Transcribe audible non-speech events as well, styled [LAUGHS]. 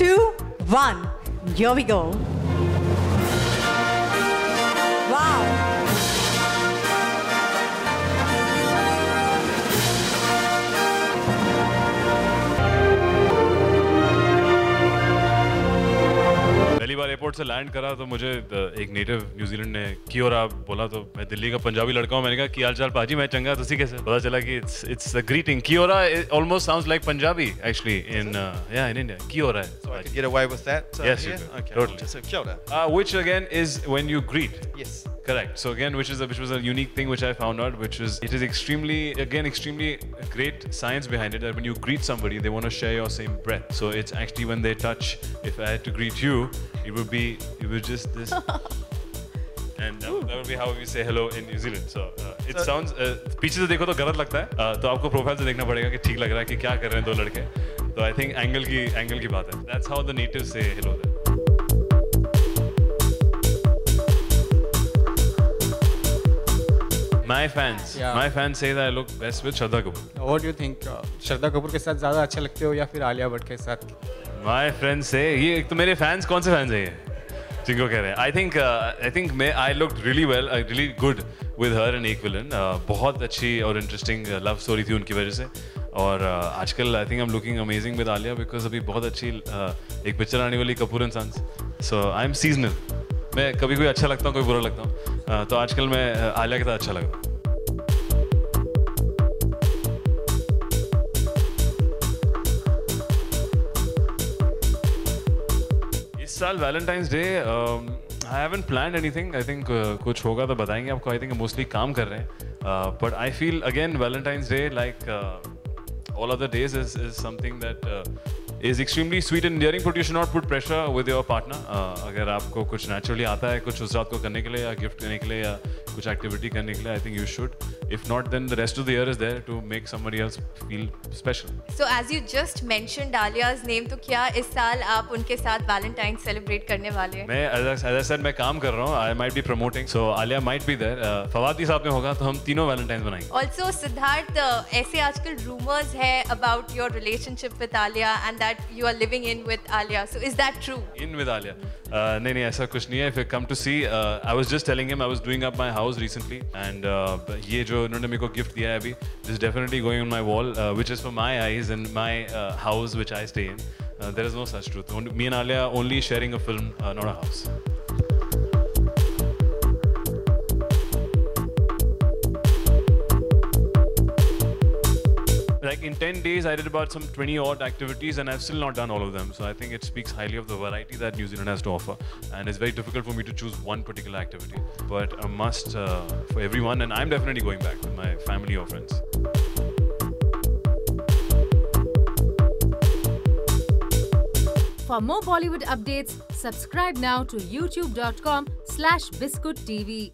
two, one. Here we go. Airport से land करा तो मुझे एक नेटिव न्यूजीलैंड ने की और आप बोला तो मैं दिल्ली का पंजाबी लड़का हूँ। मैंने कहा कि हाल चाल भाजी मैं चंगा तो कैसे पता चला कि इट्स इट्स अ ग्रीटिंग की और almost sound like Punjabi actually in in India की और which again is when you greet yes Correct. So again, which is a, which was a unique thing which I found out, which is it is extremely again extremely great science behind it that when you greet somebody, they want to share your same breath. So it's actually when they touch. If I had to greet you, it would be it would just this. [LAUGHS] And that, would- that would be how we say hello in New Zealand. So uh, it So- sounds uh, पीछे से देखो तो गलत लगता है uh, तो आपको profile से देखना पड़ेगा कि ठीक लग रहा है कि क्या कर रहे हैं दो लड़के तो आई थिंक एंगल की एंगल की बात है That's how the natives say hello My fans, Yeah. my fans say that I look best with Shraddha Kapoor. What do think Shraddha Kapoor के साथ ज़्यादा अच्छे लगते हो या फिर आलिया भट्ट के साथ? My friends say ये एक तो मेरे fans कौन से fans हैं ये? जिनको कह रहे हैं। आई थिंक आई थिंक मैं I look really well really good with her and एक विलन बहुत अच्छी और इंटरेस्टिंग लव स्टोरी थी उनकी वजह से। और uh, आजकल I think I am looking amazing with Alia because अभी बहुत अच्छी uh, एक पिक्चर आने वाली Kapoor and sons so I am seasonal मैं कभी कोई अच्छा लगता हूँ कोई बुरा लगता हूँ। Uh, तो आजकल मैं uh, आलिया के साथ अच्छा लग। इस साल Valentine's day I haven't plan anything I think कुछ होगा तो बताएँगे आपको. आई थिंक मोस्टली काम कर रहे हैं. But I feel again Valentine's day like all other the days is is something uh, extremely sweet and endearing but you should not put pressure with your partner. Uh, अगर आपको कुछ naturally आता है कुछ उस रात को करने के लिए या गिफ्ट करने के लिए या कुछ एक्टिविटी करने के लिए I think you should if not then the rest of the year is there to make somebody else feel special So as you just mentioned Dalia's name, तो क्या इस साल आप उनके साथ वैलेंटाइन सेलिब्रेट करने वाले हैं? मैं as I said मैं काम कर रहा हूँ I might be promoting so Alia might be there फवादी साहब में होगा तो हम तीनों वैलेंटाइन बनाएँगे ऑल्सो सिद्धार्थ ऐसे आजकल रूमर्स है about your relationship with Alia and that You are living in with Alia so is that true in with Alia. Uh, नहीं नहीं ऐसा कुछ नहीं है. If you come to see, uh, I was just telling him I was doing up my house recently, and uh, ये जो इन्होंने मेरे को gift दिया है अभी, this is definitely going on my wall, uh, which is for my eyes and my uh, house which I stay in. Uh, there is no such truth. Only, me and Alia only sharing a film, uh, not a house. Like in 10 days, I did about some 20 odd activities and I've still not done all of them. So I think it speaks highly of the variety that New Zealand has to offer. And it's very difficult for me to choose one particular activity, but a must uh, for everyone. And I'm definitely going back with my family or friends. For more Bollywood updates, subscribe now to youtube.com slash biscuittv.